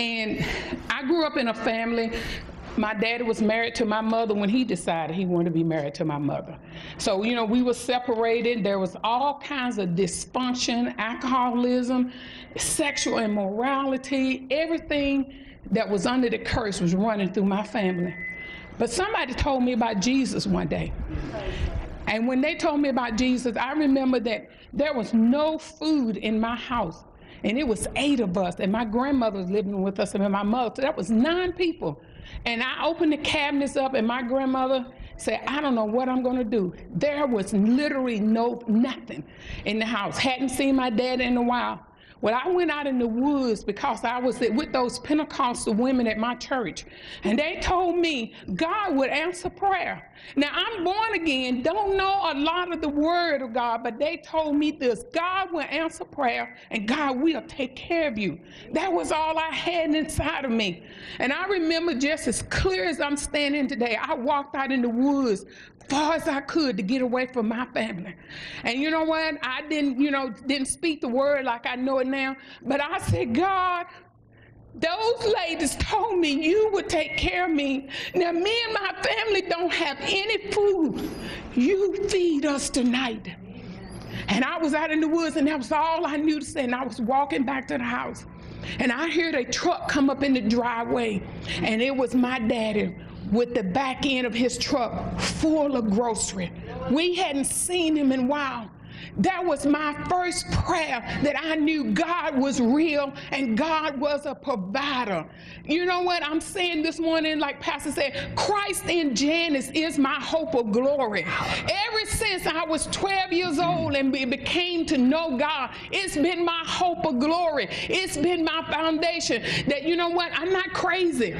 And I grew up in a family. My daddy was married to my mother when he decided he wanted to be married to my mother. So, you know, we were separated. There was all kinds of dysfunction, alcoholism, sexual immorality, everything that was under the curse was running through my family. But somebody told me about Jesus one day. And when they told me about Jesus, I remember that there was no food in my house. And it was eight of us, and my grandmother was living with us, and my mother. So that was nine people. And I opened the cabinets up, and my grandmother said, I don't know what I'm gonna do. There was literally no nothing in the house. Hadn't seen my dad in a while. Well, I went out in the woods because I was with those Pentecostal women at my church, and they told me God would answer prayer. Now, I'm born again, don't know a lot of the word of God, but they told me this God will answer prayer, and God will take care of you. That was all I had inside of me. And I remember just as clear as I'm standing today, I walked out in the woods far as I could to get away from my family. And you know what? I didn't, you know, didn't speak the word like I know it now, but I said, God, those ladies told me you would take care of me. Now, me and my family don't have any food. You feed us tonight. And I was out in the woods, and that was all I knew to say. And I was walking back to the house. And I heard a truck come up in the driveway, and it was my daddy with the back end of his truck full of grocery. We hadn't seen him in a while. That was my first prayer that I knew God was real and God was a provider. You know what I'm saying this morning, like Pastor said, Christ in Janice is my hope of glory. Ever since I was 12 years old and became to know God, it's been my hope of glory. It's been my foundation that, you know what, I'm not crazy.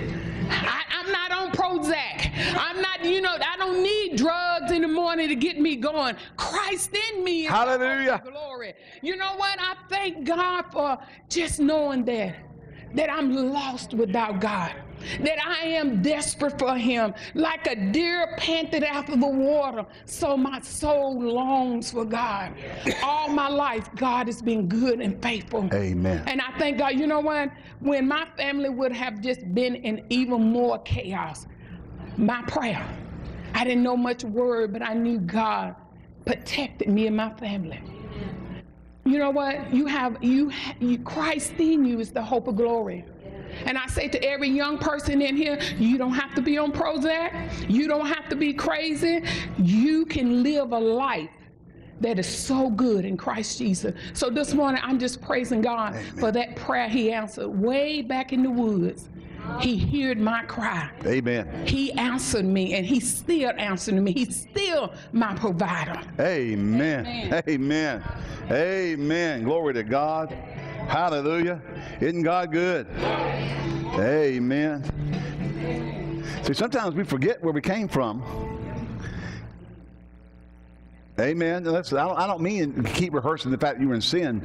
I, am not on Prozac. I'm not, you know, I don't need drugs in the morning to get me going. Christ in me. Hallelujah. Glory. You know what? I thank God for just knowing that, that I'm lost without God that I am desperate for him, like a deer panted after the water. So my soul longs for God. All my life, God has been good and faithful. Amen. And I thank God, you know what? When my family would have just been in even more chaos, my prayer, I didn't know much word, but I knew God protected me and my family. You know what? You have you, you Christ in you is the hope of glory. And I say to every young person in here, you don't have to be on Prozac. You don't have to be crazy. You can live a life that is so good in Christ Jesus. So this morning, I'm just praising God Amen. for that prayer He answered way back in the woods. He heard my cry. Amen. He answered me, and He's still answering me. He's still my provider. Amen. Amen. Amen. Amen. Glory to God. Hallelujah. Isn't God good? Amen. See, sometimes we forget where we came from. Amen. I, don't, I don't mean keep rehearsing the fact that you were in sin.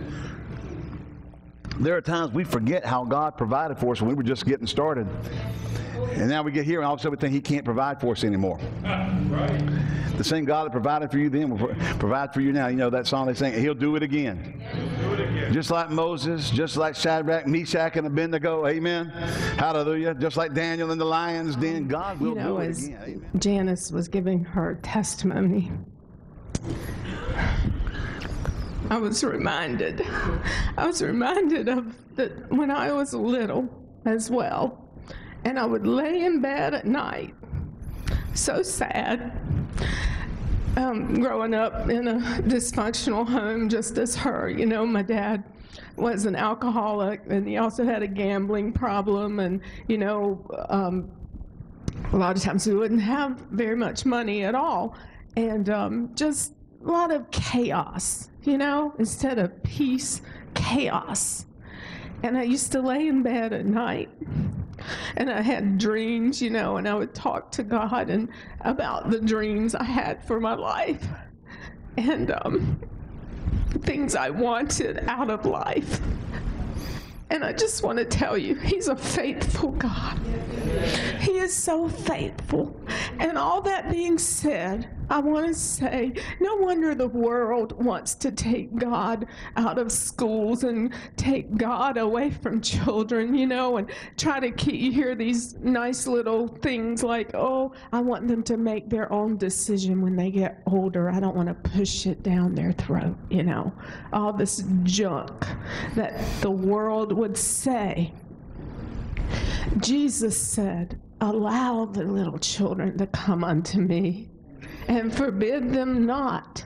There are times we forget how God provided for us when we were just getting started. And now we get here and all of a sudden we think he can't provide for us anymore. Right. The same God that provided for you then will provide for you now. You know that song they sing, he'll do it again. Do it again. Just like Moses, just like Shadrach, Meshach, and Abednego. Amen. Hallelujah. Just like Daniel in the lion's den, God will you know, do it as again. Amen. Janice was giving her testimony. I was reminded. I was reminded of that when I was little as well and I would lay in bed at night, so sad. Um, growing up in a dysfunctional home, just as her, you know, my dad was an alcoholic, and he also had a gambling problem, and you know, um, a lot of times we wouldn't have very much money at all, and um, just a lot of chaos, you know, instead of peace, chaos. And I used to lay in bed at night and I had dreams, you know, and I would talk to God and about the dreams I had for my life and um, things I wanted out of life. And I just want to tell you, He's a faithful God. He is so faithful. And all that being said, I want to say, no wonder the world wants to take God out of schools and take God away from children, you know, and try to keep, you hear these nice little things like, oh, I want them to make their own decision when they get older. I don't want to push it down their throat, you know, all this junk that the world would say. Jesus said, Allow the little children to come unto me and forbid them not.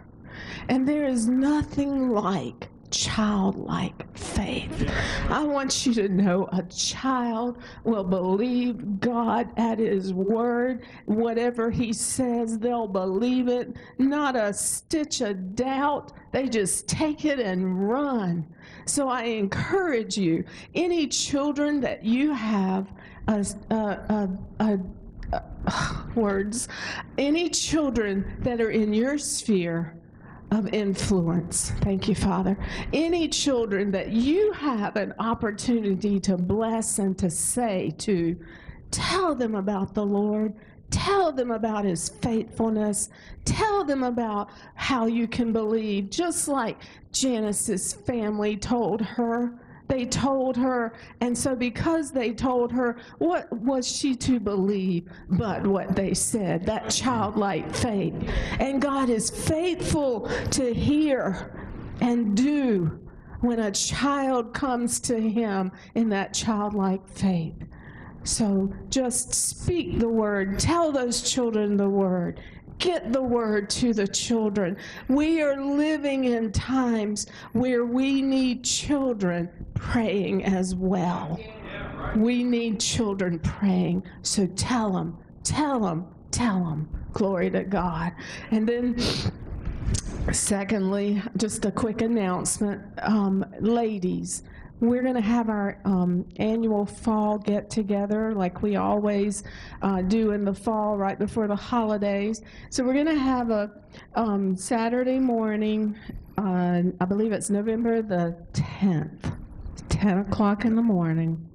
And there is nothing like childlike faith. I want you to know a child will believe God at His word. Whatever He says, they'll believe it. Not a stitch of doubt. They just take it and run. So I encourage you, any children that you have, a, a, a, a words, any children that are in your sphere of influence. Thank you, Father. Any children that you have an opportunity to bless and to say to, tell them about the Lord. Tell them about his faithfulness. Tell them about how you can believe, just like Janice's family told her they told her, and so because they told her, what was she to believe but what they said? That childlike faith. And God is faithful to hear and do when a child comes to Him in that childlike faith. So just speak the word, tell those children the word, get the word to the children. We are living in times where we need children praying as well. We need children praying. So tell them, tell them, tell them. Glory to God. And then Secondly, just a quick announcement. Um, ladies, we're going to have our um, annual fall get together like we always uh, do in the fall right before the holidays. So we're going to have a um, Saturday morning, uh, I believe it's November the 10th, 10 o'clock in the morning.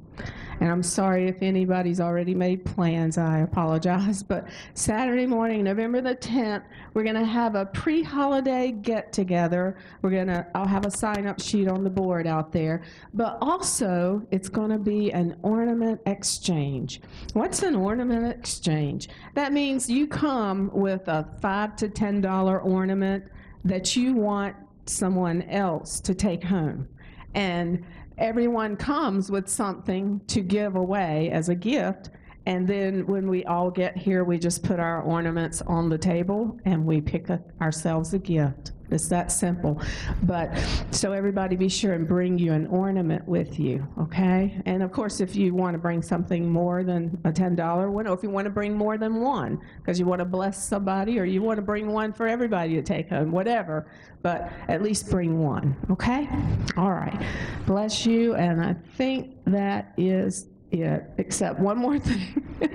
And I'm sorry if anybody's already made plans, I apologize. But Saturday morning, November the 10th, we're going to have a pre holiday get together. We're going to, I'll have a sign up sheet on the board out there. But also, it's going to be an ornament exchange. What's an ornament exchange? That means you come with a 5 to $10 ornament that you want someone else to take home. And everyone comes with something to give away as a gift. And then when we all get here, we just put our ornaments on the table and we pick a, ourselves a gift. It's that simple. But so everybody be sure and bring you an ornament with you, okay? And of course, if you want to bring something more than a $10 one, or if you want to bring more than one, because you want to bless somebody, or you want to bring one for everybody to take home, whatever, but at least bring one, okay? All right. Bless you, and I think that is it, except one more thing.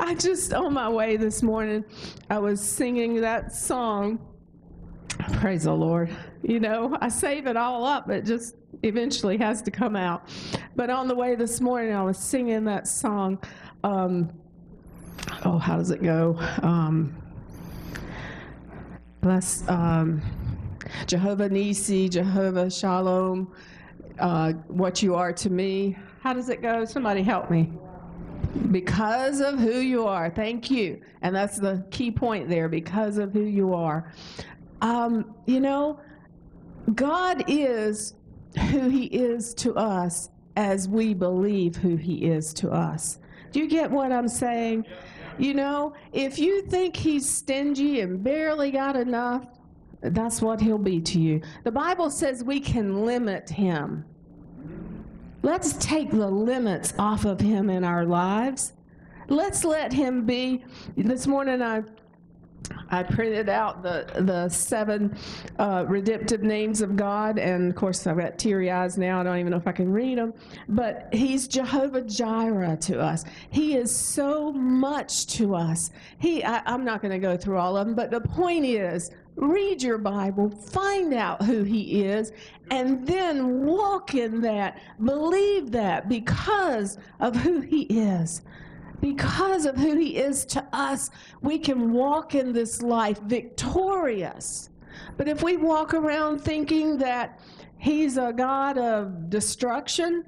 I just, on my way this morning, I was singing that song Praise the Lord. You know, I save it all up, it just eventually has to come out. But on the way this morning, I was singing that song. Um, oh, how does it go? Um, bless um, Jehovah Nisi, Jehovah Shalom, uh, what you are to me. How does it go? Somebody help me. Because of who you are. Thank you. And that's the key point there because of who you are. Um, you know, God is who He is to us as we believe who He is to us. Do you get what I'm saying? You know, if you think He's stingy and barely got enough, that's what He'll be to you. The Bible says we can limit Him. Let's take the limits off of Him in our lives. Let's let Him be. This morning I I printed out the, the seven uh, redemptive names of God, and of course, I've got teary eyes now. I don't even know if I can read them. But He's Jehovah Jireh to us. He is so much to us. He, I, I'm not going to go through all of them, but the point is read your Bible, find out who He is, and then walk in that, believe that because of who He is. because of who he is to us, we can walk in this life victorious. But if we walk around thinking that he's a God of destruction,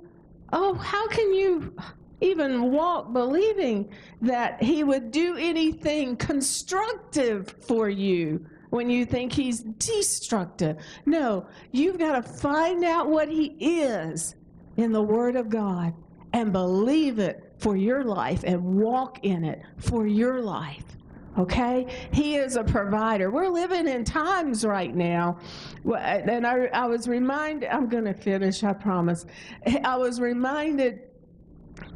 oh, how can you even walk believing that he would do anything constructive for you when you think he's destructive? No, you've got to find out what he is in the Word of God and believe it for your life and walk in it for your life. Okay? He is a provider. We're living in times right now. And I, I was reminded, I'm going to finish, I promise. I was reminded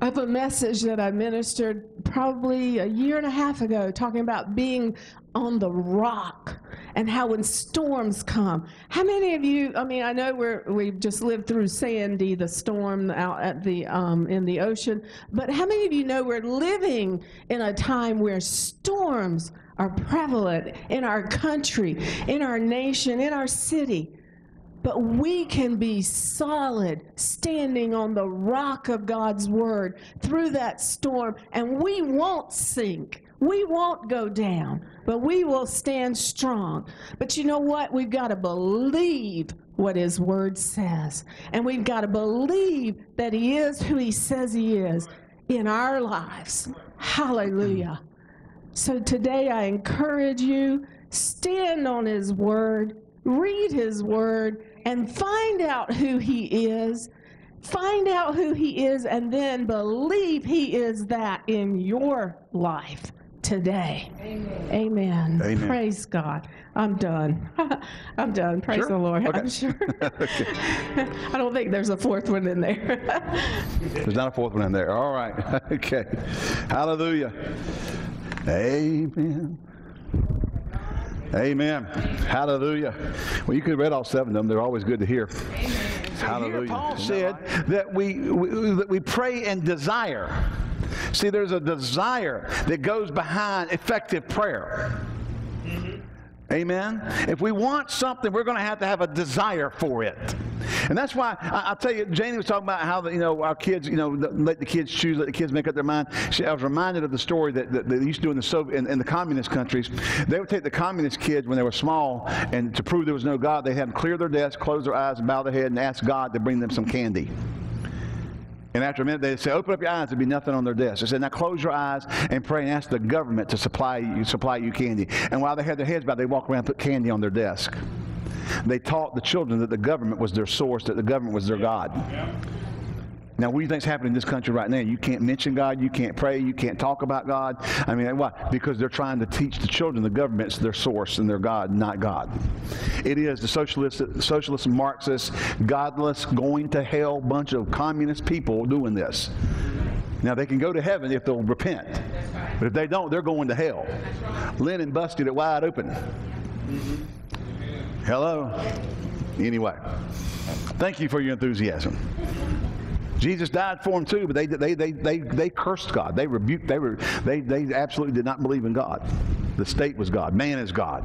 of a message that I ministered probably a year and a half ago talking about being on the rock and how when storms come how many of you i mean i know we're we've just lived through sandy the storm out at the um, in the ocean but how many of you know we're living in a time where storms are prevalent in our country in our nation in our city but we can be solid, standing on the rock of God's word through that storm, and we won't sink. We won't go down, but we will stand strong. But you know what? We've got to believe what His Word says. And we've got to believe that He is who He says He is in our lives. Hallelujah. So today I encourage you stand on His Word, read His Word, and find out who He is. Find out who He is, and then believe He is that in your life today. Amen. Amen. Amen. Praise God. I'm done. I'm done. Praise Sure. the Lord. Okay. I'm sure. I don't think there's a fourth one in there. There's not a fourth one in there. All right. Okay. Hallelujah. Amen. Amen. Hallelujah. Well, you could have read all seven of them. They're always good to hear. Hallelujah. Here Paul said that we, we that we pray and desire. See, there's a desire that goes behind effective prayer. Amen. If we want something, we're going to have to have a desire for it. And that's why I, tell you, Janie was talking about how the, you know our kids, you know, let the kids choose, let the kids make up their mind. She, I was reminded of the story that, that they used to do in the Soviet, in, in, the communist countries. They would take the communist kids when they were small, and to prove there was no God, they had them clear their desks, close their eyes, and bow their head, and ask God to bring them some candy. And after a minute, they say, "Open up your eyes." There'd be nothing on their desk. They said, "Now close your eyes and pray and ask the government to supply you supply you candy." And while they had their heads bowed, they walk around and put candy on their desk. They taught the children that the government was their source, that the government was their God. Now, what do you think's happening in this country right now? You can't mention God, you can't pray, you can't talk about God. I mean, why? Because they're trying to teach the children the government's their source and their God, not God. It is the socialist, socialist, Marxist, godless, going to hell bunch of communist people doing this. Now they can go to heaven if they'll repent, but if they don't, they're going to hell. Lenin busted it wide open. Hello. Anyway, thank you for your enthusiasm. Jesus died for them too, but they, they, they, they, they cursed God. They rebuked, they, were, they, they absolutely did not believe in God. The state was God. Man is God.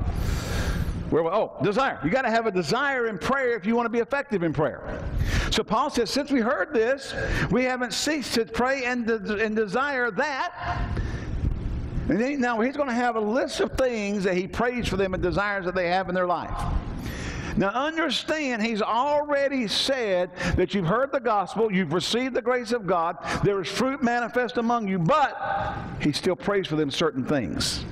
Where, oh, desire. You got to have a desire in prayer if you want to be effective in prayer. So Paul says, since we heard this, we haven't ceased to pray and, de- and desire that. And now he's going to have a list of things that he prays for them and desires that they have in their life. Now understand, he's already said that you've heard the gospel, you've received the grace of God, there is fruit manifest among you, but he still prays for them certain things.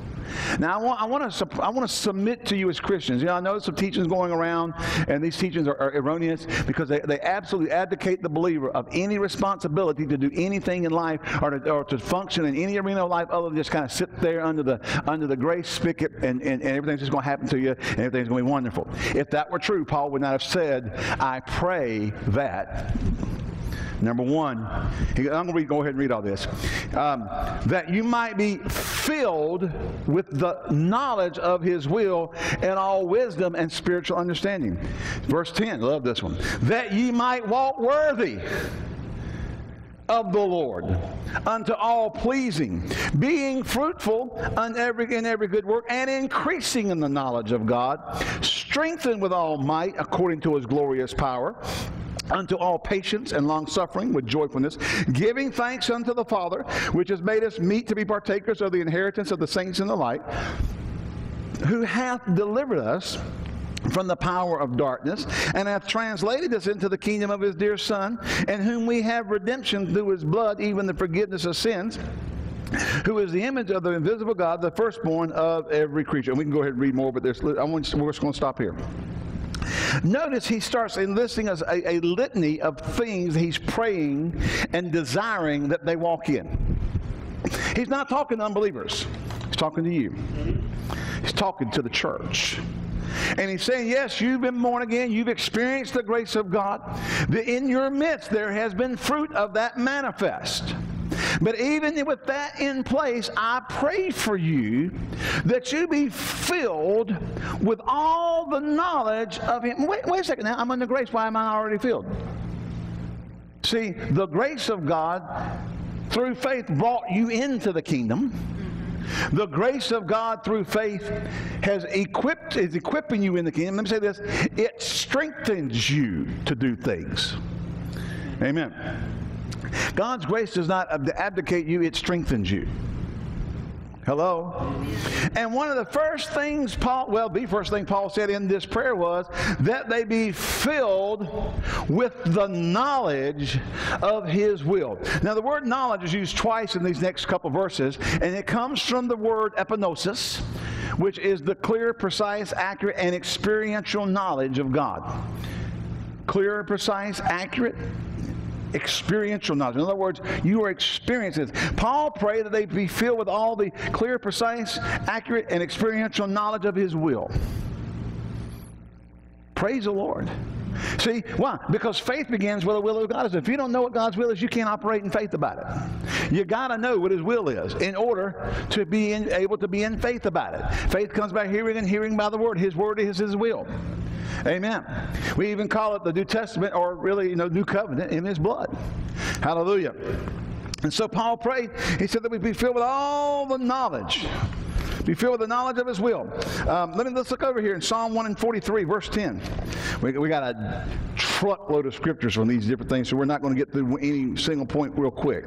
Now, I want, I want, to, I want to submit to you as Christians. You know, I know there's some teachings going around, and these teachings are, are erroneous because they, they absolutely abdicate the believer of any responsibility to do anything in life or to, or to function in any arena of life other than just kind of sit there under the, under the grace spigot and, and, and everything's just going to happen to you and everything's going to be wonderful. If that were true, Paul would not have said, I pray that. Number one, I'm going to go ahead and read all this. Um, that you might be filled with the knowledge of his will and all wisdom and spiritual understanding. Verse 10, love this one. That ye might walk worthy of the Lord unto all pleasing, being fruitful in every, in every good work and increasing in the knowledge of God, strengthened with all might according to his glorious power unto all patience and long suffering with joyfulness, giving thanks unto the Father, which has made us meet to be partakers of the inheritance of the saints in the light, who hath delivered us from the power of darkness and hath translated us into the kingdom of his dear Son, in whom we have redemption through his blood, even the forgiveness of sins who is the image of the invisible God, the firstborn of every creature. And we can go ahead and read more, but I want, we're just going to stop here. Notice he starts enlisting us a, a litany of things he's praying and desiring that they walk in. He's not talking to unbelievers. He's talking to you. He's talking to the church. And he's saying, Yes, you've been born again. You've experienced the grace of God. In your midst, there has been fruit of that manifest. But even with that in place, I pray for you that you be filled with all the knowledge of Him. Wait, wait a second now. I'm under grace. Why am I already filled? See, the grace of God through faith brought you into the kingdom. The grace of God through faith has equipped is equipping you in the kingdom. Let me say this: it strengthens you to do things. Amen. God's grace does not abdicate you, it strengthens you. Hello? And one of the first things Paul, well, the first thing Paul said in this prayer was that they be filled with the knowledge of his will. Now, the word knowledge is used twice in these next couple verses, and it comes from the word epignosis, which is the clear, precise, accurate, and experiential knowledge of God. Clear, precise, accurate, experiential knowledge. In other words, you are experiencing Paul prayed that they be filled with all the clear, precise, accurate, and experiential knowledge of his will. Praise the Lord. See, why? Because faith begins where the will of God is. If you don't know what God's will is, you can't operate in faith about it. You got to know what His will is in order to be in, able to be in faith about it. Faith comes by hearing, and hearing by the Word. His Word is His will. Amen. We even call it the New Testament or really, you know, New Covenant in His blood. Hallelujah. And so Paul prayed, he said that we be filled with all the knowledge. Be filled with the knowledge of his will. Um, let me let's look over here in Psalm 1 and 43, verse 10. We, we got a truckload of scriptures from these different things, so we're not going to get through any single point real quick.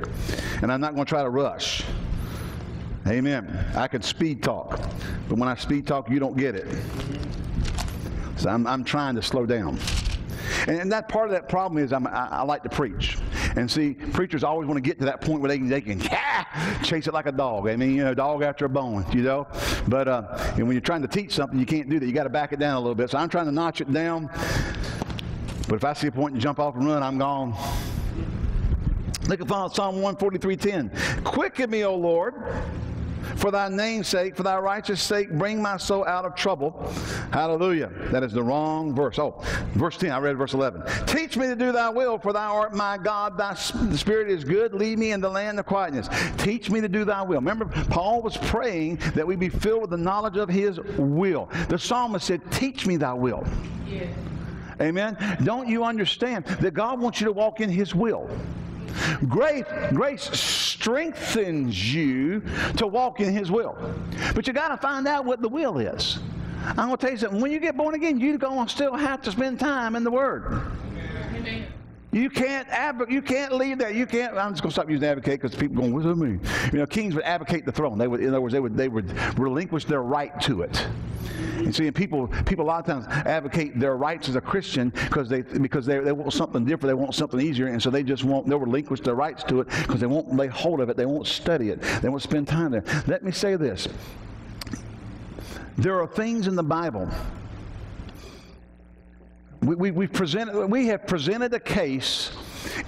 And I'm not going to try to rush. Amen. I could speed talk, but when I speed talk, you don't get it. So I'm, I'm trying to slow down. And, that part of that problem is I'm, I, I like to preach. And see, preachers always want to get to that point where they can, they can yeah, chase it like a dog. I mean, you know, dog after a bone, you know. But uh, and when you're trying to teach something, you can't do that. You got to back it down a little bit. So I'm trying to notch it down. But if I see a point and jump off and run, I'm gone. Look at Psalm 143.10. Quicken me, O Lord for thy name's sake, for thy righteous sake, bring my soul out of trouble. Hallelujah. That is the wrong verse. Oh, verse 10, I read verse 11. Teach me to do thy will, for thou art my God. Thy spirit is good. Lead me in the land of quietness. Teach me to do thy will. Remember, Paul was praying that we be filled with the knowledge of his will. The psalmist said, Teach me thy will. Yeah. Amen. Don't you understand that God wants you to walk in his will? Grace, grace strengthens you to walk in His will. But you got to find out what the will is. I'm going to tell you something. When you get born again, you're going to still have to spend time in the Word. Amen. You can't advocate. You can't leave that. You can't. I'm just going to stop using advocate because people going, "What does that mean?" You know, kings would advocate the throne. They would, in other words, they would they would relinquish their right to it. And see, and people people a lot of times advocate their rights as a Christian because they because they, they want something different. They want something easier, and so they just won't. They'll relinquish their rights to it because they won't lay hold of it. They won't study it. They won't spend time there. Let me say this. There are things in the Bible we, we, we've presented, we have presented a case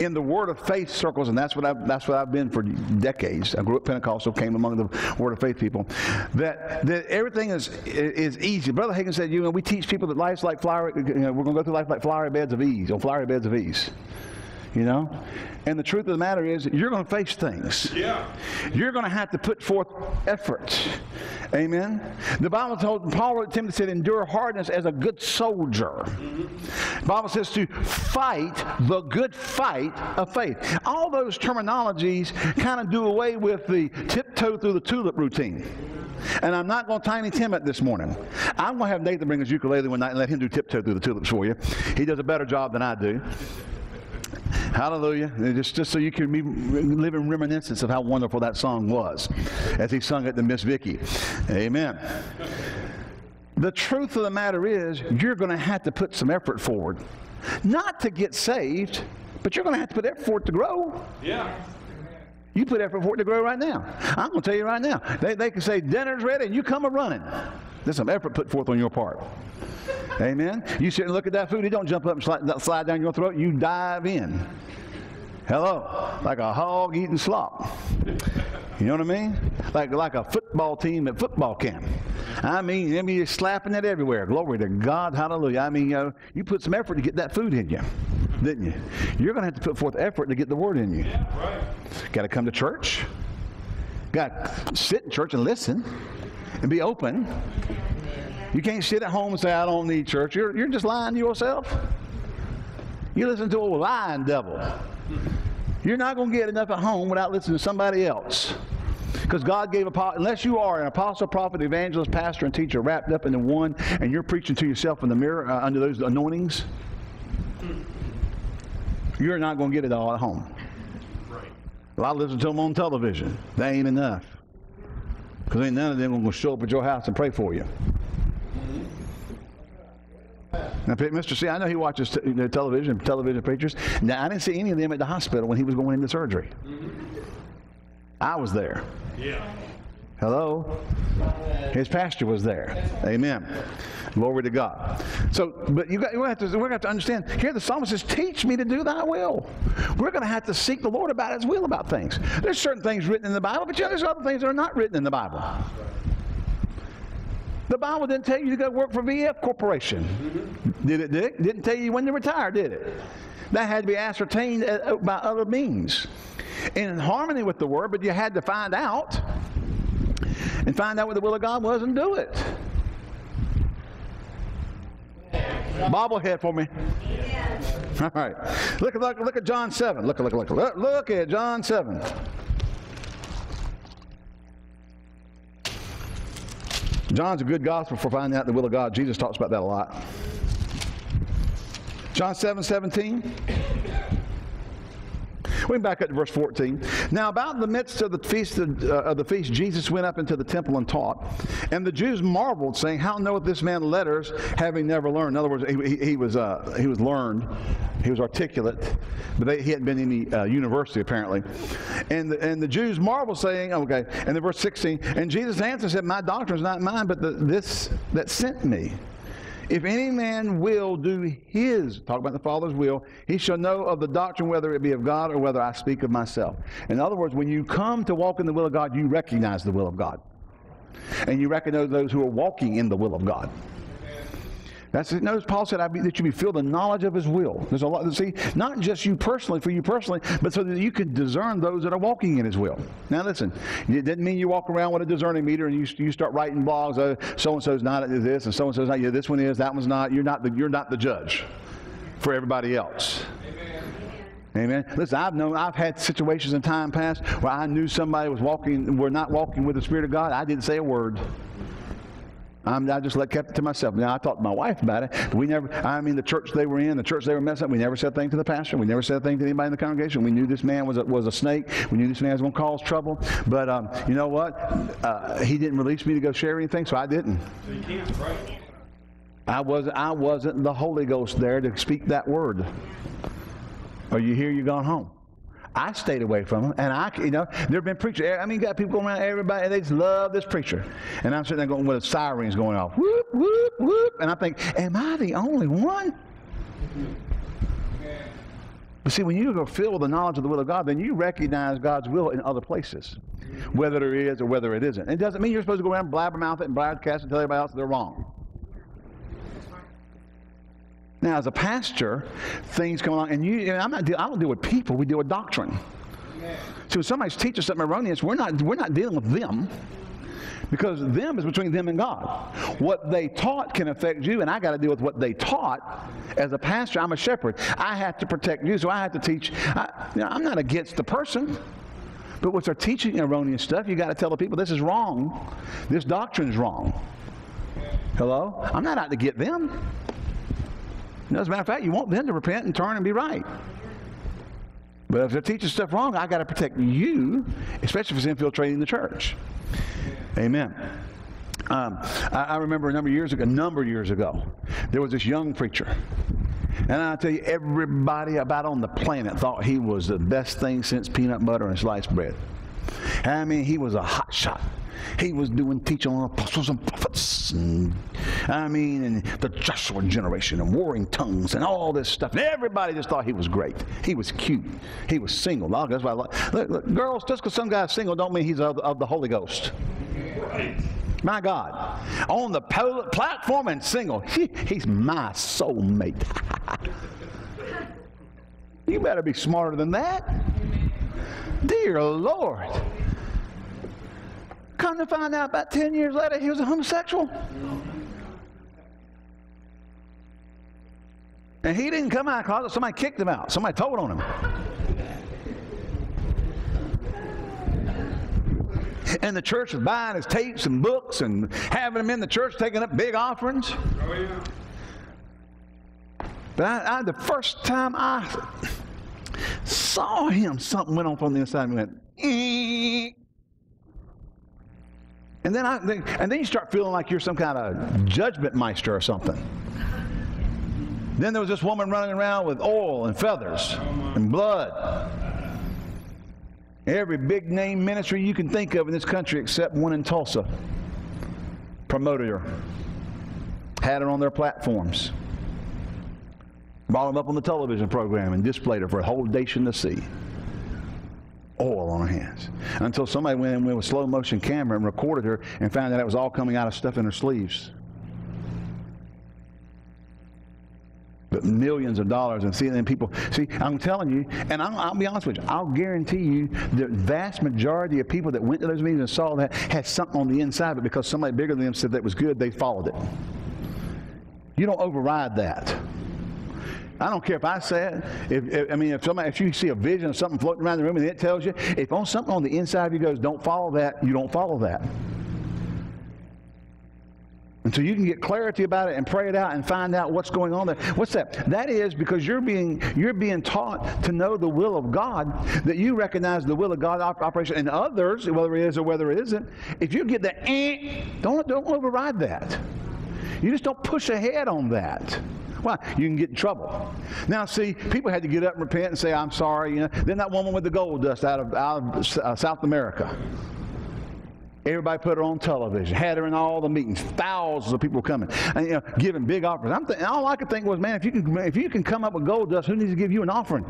in the Word of Faith circles, and that's what I've, that's what I've been for decades. I grew up Pentecostal, came among the Word of Faith people. That that everything is is easy. Brother Hagin said, you know, we teach people that life's like flower. You know, we're going to go through life like flowery beds of ease, on flowery beds of ease you know? And the truth of the matter is, you're going to face things. Yeah. You're going to have to put forth effort. Amen. The Bible told Paul Timothy said, endure hardness as a good soldier. Mm-hmm. The Bible says to fight the good fight of faith. All those terminologies kind of do away with the tiptoe through the tulip routine. And I'm not going to Tiny Tim it this morning. I'm going to have Nathan bring his ukulele one night and let him do tiptoe through the tulips for you. He does a better job than I do. Hallelujah. Just, just so you can be live in reminiscence of how wonderful that song was as he sung it to Miss Vicki. Amen. The truth of the matter is, you're going to have to put some effort forward. Not to get saved, but you're going to have to put effort to grow. Yeah. You put effort for it to grow right now. I'm going to tell you right now. They, they can say, dinner's ready, and you come a running. There's some effort put forth on your part. Amen. You sit and look at that food, it don't jump up and slide, slide down your throat. You dive in. Hello, like a hog eating slop. You know what I mean? Like like a football team at football camp. I mean, I mean, you're slapping it everywhere. Glory to God, hallelujah. I mean, you, know, you put some effort to get that food in you, didn't you? You're going to have to put forth effort to get the word in you. Right. Got to come to church. Got to sit in church and listen and be open. You can't sit at home and say, I don't need church. You're, you're just lying to yourself. You listen to a lying devil. You're not going to get enough at home without listening to somebody else. Because God gave a unless you are an apostle, prophet, evangelist, pastor, and teacher wrapped up into one, and you're preaching to yourself in the mirror uh, under those anointings, you're not going to get it all at home. Right. Well, I listen to them on television. That ain't enough. Because ain't none of them going to show up at your house and pray for you. Now, Mr. C, I know he watches t- you know, television, television preachers. Now, I didn't see any of them at the hospital when he was going into surgery. Mm-hmm. I was there. Yeah. Hello? His pastor was there. Amen. Glory to God. So, but you got, you have to, we're going to have to understand here the psalmist says, Teach me to do thy will. We're going to have to seek the Lord about his will about things. There's certain things written in the Bible, but you know, there's other things that are not written in the Bible. The Bible didn't tell you to go work for VF Corporation. Mm-hmm. Did it, Dick? Didn't tell you when to retire, did it? That had to be ascertained uh, by other means. In harmony with the Word, but you had to find out and find out what the will of God was and do it. Bobblehead for me. All right. Look, look, look at John 7. Look, look, look, look, look at John 7. John's a good gospel for finding out the will of God. Jesus talks about that a lot. John 7 17. We back to verse 14. Now, about the midst of the feast of, uh, of, the feast, Jesus went up into the temple and taught. And the Jews marveled, saying, "How knoweth this man letters, having never learned?" In other words, he, he, he was uh, he was learned, he was articulate, but they, he hadn't been in any uh, university apparently. And the, and the Jews marveled, saying, "Okay." And then verse 16. And Jesus answered, "said My doctrine is not mine, but the, this that sent me." If any man will do his, talk about the Father's will, he shall know of the doctrine whether it be of God or whether I speak of myself. In other words, when you come to walk in the will of God, you recognize the will of God. And you recognize those who are walking in the will of God. That's it. notice Paul said be, that you be filled the knowledge of his will. There's a lot. See, not just you personally, for you personally, but so that you can discern those that are walking in his will. Now listen, it doesn't mean you walk around with a discerning meter and you, you start writing blogs. Oh, so and so's not this, and so and so's not. Yeah, this one is. That one's not. You're not the you're not the judge for everybody else. Amen. Listen, I've known, I've had situations in time past where I knew somebody was walking, were not walking with the Spirit of God. I didn't say a word. I'm, I just let kept it to myself. Now I talked to my wife about it. We never. I mean, the church they were in, the church they were messing up. We never said thing to the pastor. We never said a thing to anybody in the congregation. We knew this man was a, was a snake. We knew this man was going to cause trouble. But um, you know what? Uh, he didn't release me to go share anything, so I didn't. I wasn't. I wasn't the Holy Ghost there to speak that word. Are you here? You gone home? I stayed away from them, and I, you know, there have been preachers. I mean, got people going around, everybody, and they just love this preacher. And I'm sitting there going with sirens going off, whoop, whoop, whoop, and I think, am I the only one? But see, when you go filled with the knowledge of the will of God, then you recognize God's will in other places, whether there is or whether it isn't. It doesn't mean you're supposed to go around blabbermouth it and broadcast and tell everybody else they're wrong. Now, as a pastor, things come along, and you, and I'm not, I don't deal with people. We deal with doctrine. So if somebody's teaching something erroneous, we're not, we're not dealing with them because them is between them and God. What they taught can affect you, and I got to deal with what they taught. As a pastor, I'm a shepherd. I have to protect you, so I have to teach. I, you know, I'm not against the person. But what they're teaching erroneous stuff, you got to tell the people this is wrong. This doctrine is wrong. Hello? I'm not out to get them. As a matter of fact, you want them to repent and turn and be right. But if they're teaching stuff wrong, I got to protect you, especially if it's infiltrating the church. Amen. Um, I, I, remember a number of years ago, a number of years ago, there was this young preacher. And I tell you, everybody about on the planet thought he was the best thing since peanut butter and sliced bread. I mean, he was a hot shot. He was doing teaching on apostles and prophets. And, I mean, and the Joshua generation and warring tongues and all this stuff. And everybody just thought he was great. He was cute. He was single. That's why I like. Look, look, girls, just because some guy's single don't mean he's of, of the Holy Ghost. My God. On the platform and single. He, he's my soulmate. you better be smarter than that. Dear Lord. Come to find out about 10 years later, he was a homosexual. And he didn't come out of the closet, somebody kicked him out. Somebody told on him. And the church was buying his tapes and books and having him in the church taking up big offerings. But I, I, the first time I saw him, something went off on the inside and went, Eek. And then, I, and then you start feeling like you're some kind of judgment meister or something. Then there was this woman running around with oil and feathers and blood. Every big name ministry you can think of in this country except one in Tulsa promoted her, had her on their platforms, brought them up on the television program and displayed her for a whole nation to see oil on her hands. Until somebody went in with a slow motion camera and recorded her and found that it was all coming out of stuff in her sleeves. But millions of dollars and seeing people. See, I'm telling you, and I'll, I'll, be honest with you, I'll guarantee you the vast majority of people that went to those meetings and saw that had something on the inside, but because somebody bigger than them said that was good, they followed it. You don't override that. I don't care if I say it. If, if, I mean, if somebody, if you see a vision of something floating around the room and it tells you, if on something on the inside of you goes, don't follow that, you don't follow that. And so you can get clarity about it and pray it out and find out what's going on there. What's that? That is because you're being you're being taught to know the will of God, that you recognize the will of God operation in others, whether it is or whether it isn't. If you get the eh, don't don't override that. You just don't push ahead on that. Why? You can get in trouble. Now, see, people had to get up and repent and say, I'm sorry. You know, then that woman with the gold dust out of, out of uh, South America. Everybody put her on television, had her in all the meetings, thousands of people coming, and you know, giving big offers. I'm th- all I could think was, man, if you can, if you can come up with gold dust, who needs to give you an offering?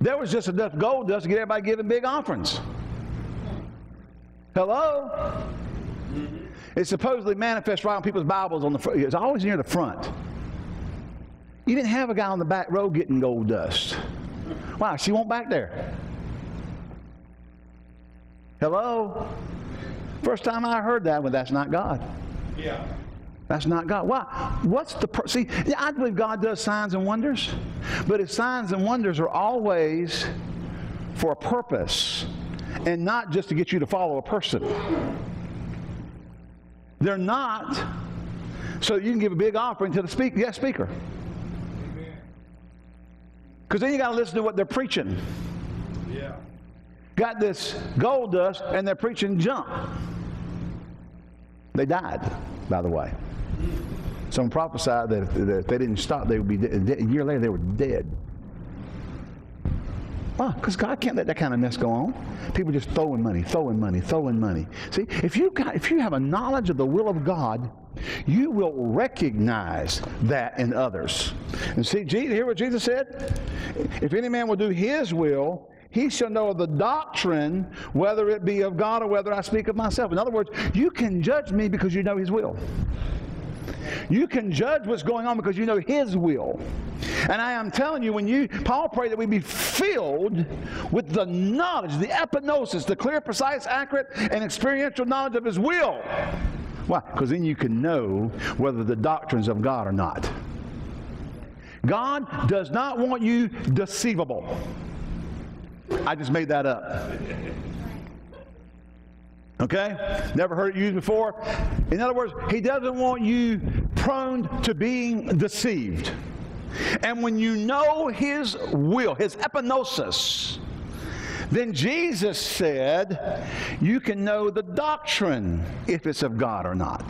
there was just enough gold dust to get everybody giving big offerings. Hello? It supposedly manifests right on people's Bibles on the front. It's always near the front. You didn't have a guy on the back row getting gold dust. Why? She won't back there. Hello? First time I heard that, well, that's not God. Yeah. That's not God. Why? What's the per- see? Yeah, I believe God does signs and wonders, but His signs and wonders are always for a purpose, and not just to get you to follow a person. They're not so you can give a big offering to the speak, yes, speaker. Because then you got to listen to what they're preaching. Yeah. Got this gold dust and they're preaching junk. They died, by the way. Mm. Some prophesied that if, that if they didn't stop, they would be dead. A year later, they were dead. Why? Because God can't let that kind of mess go on. People just throwing money, throwing money, throwing money. See, if you got, if you have a knowledge of the will of God, you will recognize that in others. And see, hear what Jesus said? If any man will do His will, he shall know the doctrine, whether it be of God or whether I speak of myself. In other words, you can judge me because you know His will. You can judge what's going on because you know His will. And I am telling you, when you, Paul prayed that we be filled with the knowledge, the epignosis, the clear, precise, accurate, and experiential knowledge of His will. Why? Because then you can know whether the doctrines of God or not. God does not want you deceivable. I just made that up. Okay? Never heard it used before. In other words, he doesn't want you prone to being deceived. And when you know his will, his epignosis, then Jesus said, you can know the doctrine if it's of God or not.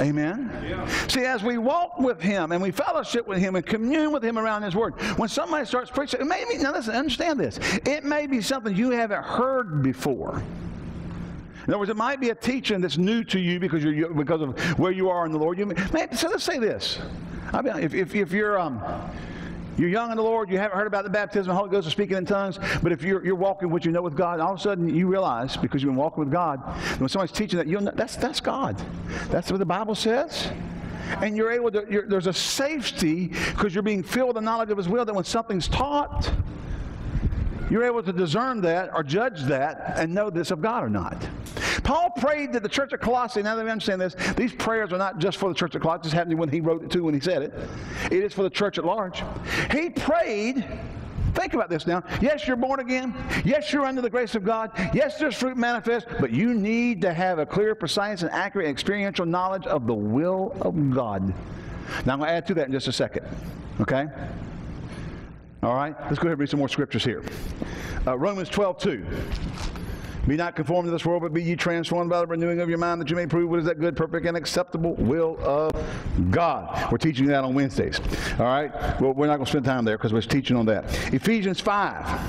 Amen? Yeah. See, as we walk with Him and we fellowship with Him and commune with Him around His Word, when somebody starts preaching, it may be, now listen, understand this. It may be something you haven't heard before. In other words, it might be a teaching that's new to you because, you're, because of where you are in the Lord. You may, so let's say this. I mean, if, if, if you're um, you're young in the Lord, you haven't heard about the baptism of the Holy Ghost or speaking in tongues, but if you're, you're walking what you know with God, all of a sudden you realize, because you've been walking with God, when somebody's teaching that, you know, that's, that's God. That's what the Bible says. And you're able to, you're, there's a safety because you're being filled with the knowledge of His will that when something's taught, you're able to discern that or judge that and know this of God or not. Paul prayed to the church of Colossae, now that we understand this, these prayers are not just for the church of Colossae. This happened when he wrote it too, when he said it. It is for the church at large. He prayed Think about this now. Yes, you're born again. Yes, you're under the grace of God. Yes, there's fruit manifest, but you need to have a clear, precise, and accurate experiential knowledge of the will of God. Now, I'm going to add to that in just a second. Okay? All right? Let's go ahead and read some more scriptures here. Uh, Romans 12, 2. Be not conformed to this world, but be ye transformed by the renewing of your mind, that you may prove what is that good, perfect, and acceptable will of God. We're teaching that on Wednesdays. All right? Well, we're not going to spend time there because we're teaching on that. Ephesians 5.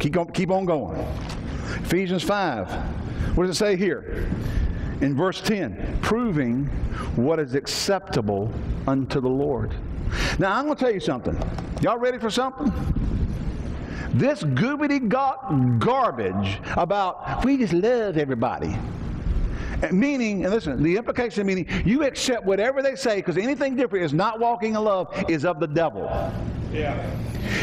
Keep on, keep on going. Ephesians 5. What does it say here? In verse 10, proving what is acceptable unto the Lord. Now, I'm going to tell you something. Y'all ready for something? This goobity got garbage about we just love everybody. Meaning, and listen, the implication meaning you accept whatever they say because anything different is not walking in love is of the devil. Yeah.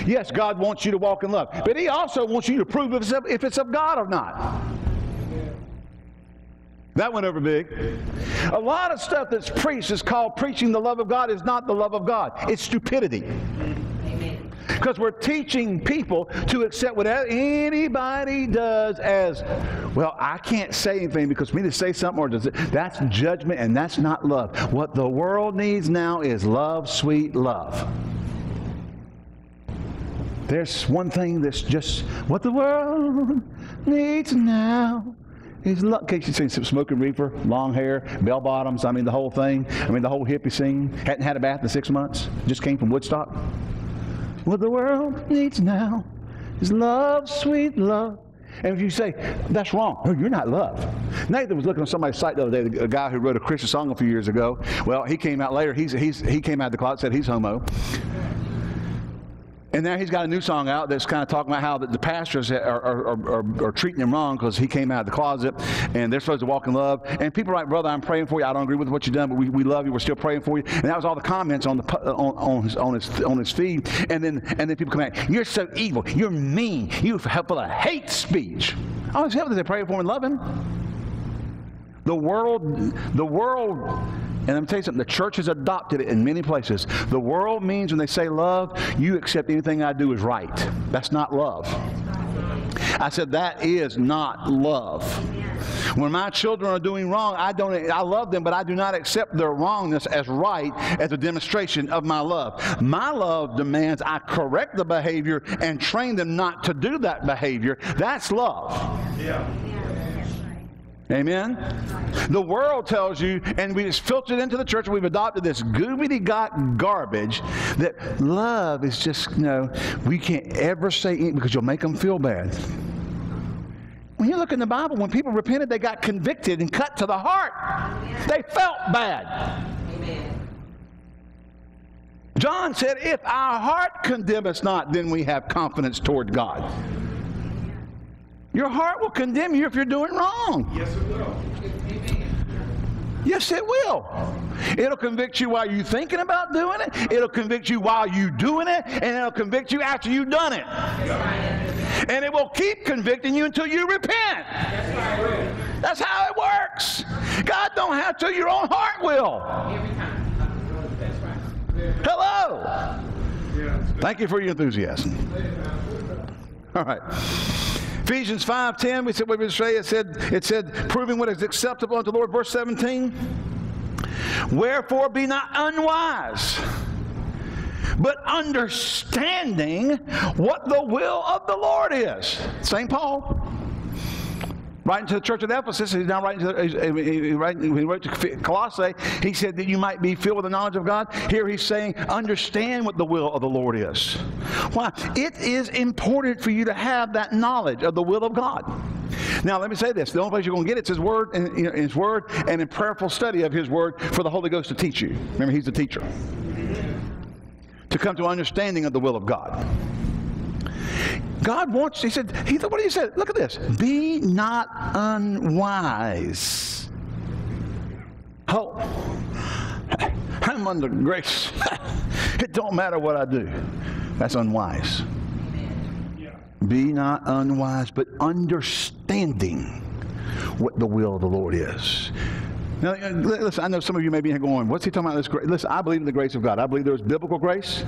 Yes, God wants you to walk in love, but He also wants you to prove if it's of, if it's of God or not. That went over big. A lot of stuff that's preached is called preaching the love of God is not the love of God. It's stupidity. Because we're teaching people to accept whatever anybody does as, well, I can't say anything because me to say something or does it, that's judgment and that's not love. What the world needs now is love, sweet love. There's one thing that's just what the world needs now He's in case you've seen some smoking reefer, long hair, bell bottoms. I mean, the whole thing. I mean, the whole hippie scene. Hadn't had a bath in six months. Just came from Woodstock. What the world needs now is love, sweet love. And if you say, that's wrong, you're not love. Nathan was looking on somebody's site the other day, a guy who wrote a Christian song a few years ago. Well, he came out later. He's, he's, he came out of the closet, said he's homo. And now he's got a new song out that's kind of talking about how the, the pastors are, are, are, are, treating him wrong because he came out of the closet and they're supposed to walk in love. And people are like, brother, I'm praying for you. I don't agree with what you've done, but we, we love you. We're still praying for you. And that was all the comments on, the, uh, on, on, his, on, his, on his feed. And then, and then people come out, you're so evil. You're mean. You're full of hate speech. I was helping they pray for him and love him. The world, the world and I'm tell you something, the church has adopted it in many places. The world means when they say love, you accept anything I do is right. That's not love. I said that is not love. When my children are doing wrong, I don't I love them, but I do not accept their wrongness as right as a demonstration of my love. My love demands I correct the behavior and train them not to do that behavior. That's love. Yeah. Amen? The world tells you, and we just filtered into the church, we've adopted this goobity got garbage that love is just, you know, we can't ever say anything because you'll make them feel bad. When you look in the Bible, when people repented, they got convicted and cut to the heart. They felt bad. John said, If our heart condemn us not, then we have confidence toward God. Your heart will condemn you if you're doing wrong. Yes, it will. Yes, it will. It'll convict you while you're thinking about doing it. It'll convict you while you're doing it. And it'll convict you after you've done it. And it will keep convicting you until you repent. That's how it works. God don't have to. Your own heart will. Hello. Thank you for your enthusiasm. All right. Ephesians 5.10, we said what we say, it said, it said, proving what is acceptable unto the Lord. Verse 17, wherefore be not unwise but understanding what the will of the Lord is. St. Paul. Writing to the church of Ephesus, he's now writing to, he, he, he wrote to Colossae, he said that you might be filled with the knowledge of God. Here he's saying, understand what the will of the Lord is. Why? It is important for you to have that knowledge of the will of God. Now, let me say this: the only place you're going to get it is His Word, and you know, His Word, and in prayerful study of His Word for the Holy Ghost to teach you. Remember, He's the teacher. To come to understanding of the will of God. God wants, he said, he, what did he say? Look at this. Be not unwise. Oh, I'm under grace. it don't matter what I do. That's unwise. Be not unwise, but understanding what the will of the Lord is. Now, uh, listen, I know some of you may be going, what's he talking about this grace? Listen, I believe in the grace of God. I believe there's biblical grace.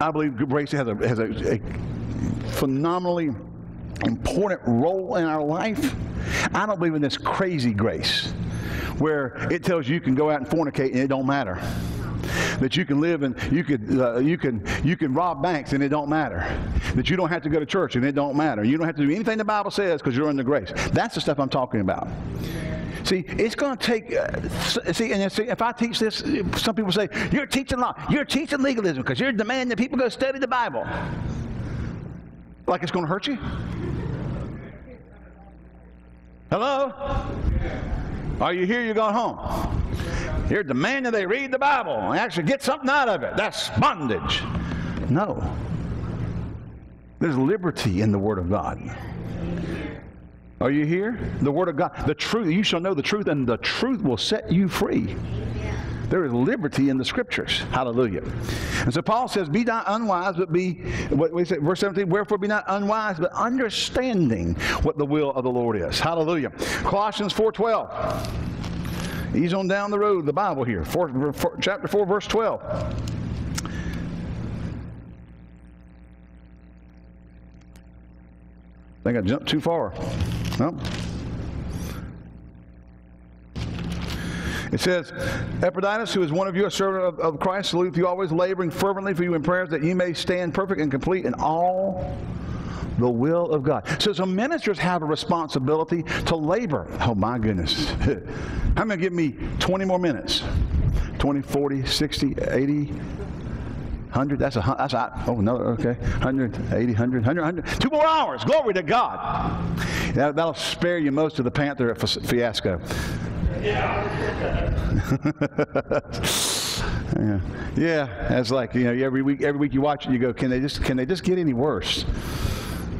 I believe grace has a, has a, a phenomenally important role in our life. I don't believe in this crazy grace where it tells you you can go out and fornicate and it don't matter. That you can live and you could uh, you can you can rob banks and it don't matter. That you don't have to go to church and it don't matter. You don't have to do anything the Bible says because you're under grace. That's the stuff I'm talking about. See, it's going to take. Uh, see, and see, if I teach this, some people say you're teaching law, you're teaching legalism because you're demanding that people go study the Bible. Like it's going to hurt you? Hello? Are you here? You're going home. You're demanding they read the Bible and actually get something out of it. That's bondage. No. There's liberty in the Word of God. Are you here? The Word of God, the truth, you shall know the truth, and the truth will set you free. There is liberty in the scriptures. Hallelujah. And so Paul says, Be not unwise, but be, what we say, verse 17, wherefore be not unwise, but understanding what the will of the Lord is. Hallelujah. Colossians 4.12. He's on down the road, the Bible here, four, four, chapter 4, verse 12. Think I jumped too far. Nope. It says, Epaphroditus, who is one of you, a servant of, of Christ, salute you always, laboring fervently for you in prayers that you may stand perfect and complete in all the will of God. So some ministers have a responsibility to labor. Oh my goodness. I'm going to give me 20 more minutes? 20, 40, 60, 80, 100, that's a, that's a, oh, another, okay, 100, 80, 100, 100, 100. Two more hours. Glory to God. That, that'll spare you most of the Panther fiasco. Yeah. yeah. Yeah. That's like, you know, every week every week you watch it, you go, can they just can they just get any worse?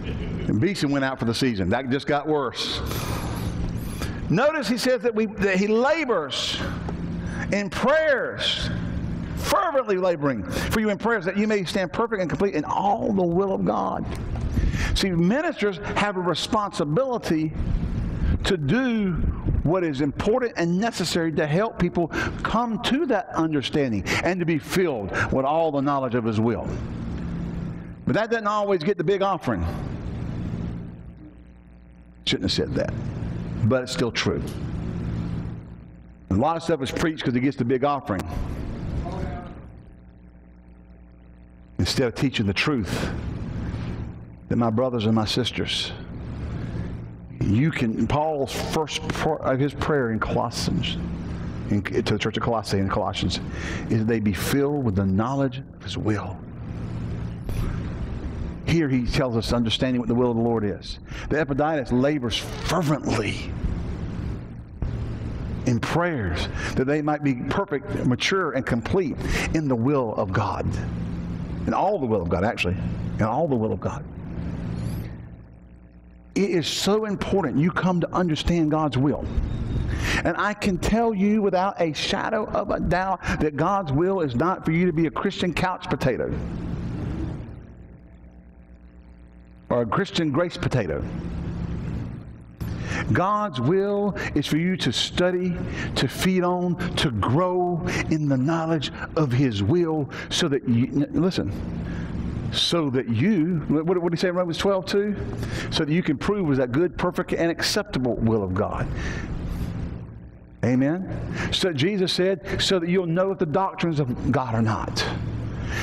And Beason went out for the season. That just got worse. Notice he says that we that he labors in prayers, fervently laboring for you in prayers that you may stand perfect and complete in all the will of God. See, ministers have a responsibility to do what is important and necessary to help people come to that understanding and to be filled with all the knowledge of His will. But that doesn't always get the big offering. Shouldn't have said that. But it's still true. A lot of stuff is preached because it gets the big offering. Instead of teaching the truth that my brothers and my sisters you can, Paul's first of his prayer in Colossians, in, to the church of Colossae in Colossians, is they be filled with the knowledge of his will. Here he tells us understanding what the will of the Lord is. The Epaphroditus labors fervently in prayers that they might be perfect, mature, and complete in the will of God. In all the will of God, actually. In all the will of God. It is so important you come to understand God's will. And I can tell you without a shadow of a doubt that God's will is not for you to be a Christian couch potato or a Christian grace potato. God's will is for you to study, to feed on, to grow in the knowledge of His will so that you, listen, so that you, what, what did he say in Romans 12, 2? So that you can prove was that good, perfect, and acceptable will of God. Amen. So Jesus said, so that you'll know if the doctrines of God are not.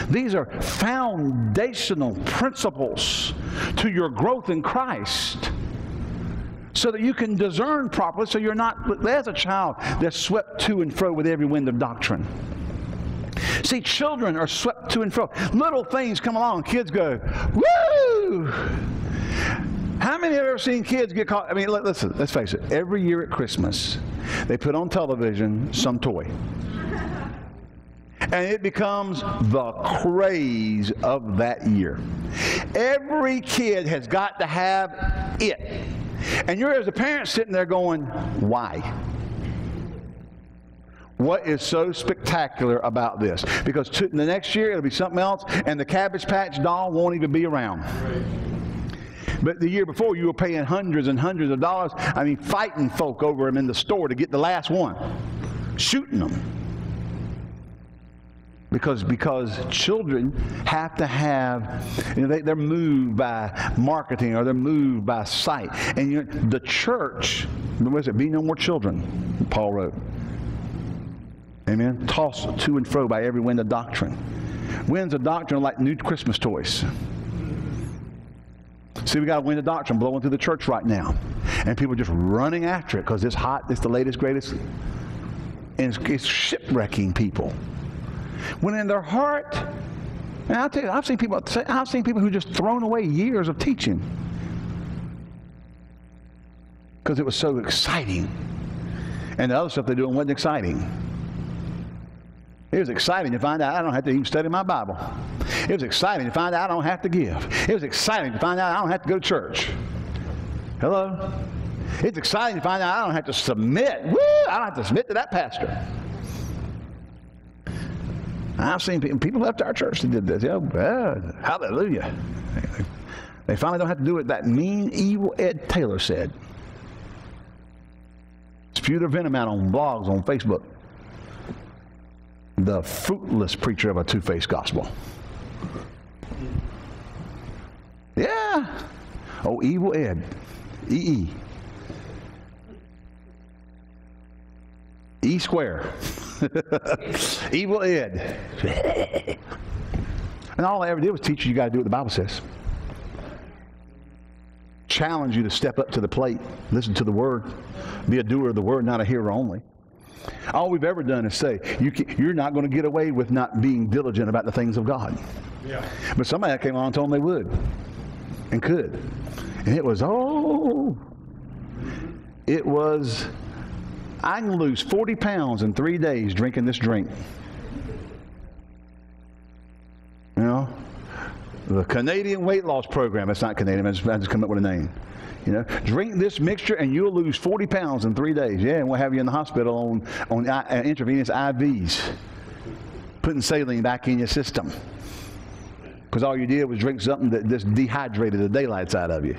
These are foundational principles to your growth in Christ so that you can discern properly so you're not there's a child that's swept to and fro with every wind of doctrine. See children are swept to and fro. Little things come along kids go woo! How many have ever seen kids get caught? I mean listen let's face it. Every year at christmas they put on television some toy. And it becomes the craze of that year. Every kid has got to have it. And you're, as a parent, sitting there going, why? What is so spectacular about this? Because to, the next year it'll be something else, and the Cabbage Patch doll won't even be around. But the year before, you were paying hundreds and hundreds of dollars. I mean, fighting folk over them in the store to get the last one, shooting them because because children have to have you know they, they're moved by marketing or they're moved by sight. And you know, the church what is it? Be no more children paul wrote. Amen? Tossed to and fro by every wind of doctrine. Winds of doctrine like new christmas toys. See, we got a wind of doctrine blowing through the church right now. And people just running after it because it's hot, it's the latest, greatest. And it's, it's shipwrecking people when in their heart, and I'll tell you, I've seen people I've seen people who just thrown away years of teaching because it was so exciting, and the other stuff they're doing wasn't exciting. It was exciting to find out I don't have to even study my Bible. It was exciting to find out I don't have to give. It was exciting to find out I don't have to go to church. Hello? It's exciting to find out I don't have to submit. Woo! I don't have to submit to that pastor. I've seen people, people left our church that did this. Yeah, God, hallelujah. They finally don't have to do what that mean, evil Ed Taylor said. Spew their venom out on blogs on Facebook. The fruitless preacher of a two faced gospel. Yeah. Oh, evil Ed. E E. E square. Evil Ed. and all I ever did was teach you you got to do what the Bible says. Challenge you to step up to the plate, listen to the word, be a doer of the word, not a hearer only. All we've ever done is say, you are not going to get away with not being diligent about the things of God. Yeah. But somebody came along and told them they would and could. And it was, oh, it was I can lose 40 pounds in three days drinking this drink. You know? The Canadian weight loss program. It's not Canadian, I just, I just come up with a name. You know, drink this mixture and you'll lose 40 pounds in three days. Yeah, and we'll have you in the hospital on, on uh, intravenous IVs, putting saline back in your system. Because all you did was drink something that just dehydrated the daylights out of you.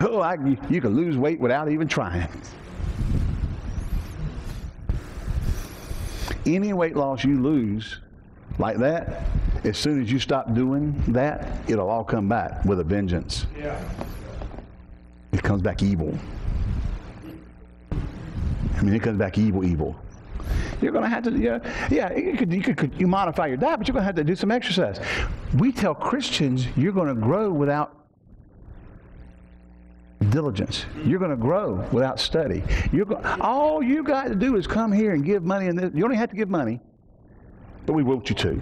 Oh, I, you, you can lose weight without even trying. Any weight loss you lose like that, as soon as you stop doing that, it'll all come back with a vengeance. Yeah. It comes back evil. I mean, it comes back evil, evil. You're going to have to, yeah, yeah you, could, you, could, you modify your diet, but you're going to have to do some exercise. We tell Christians you're going to grow without diligence. You're going to grow without study. You're go- all you got to do is come here and give money. And you only have to give money, but we want you to.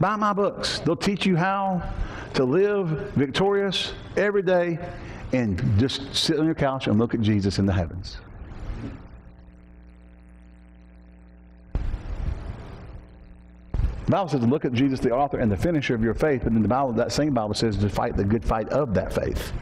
Buy my books. They'll teach you how to live victorious every day and just sit on your couch and look at Jesus in the heavens. The Bible says to look at Jesus, the author and the finisher of your faith, but then the Bible, that same Bible says to fight the good fight of that faith.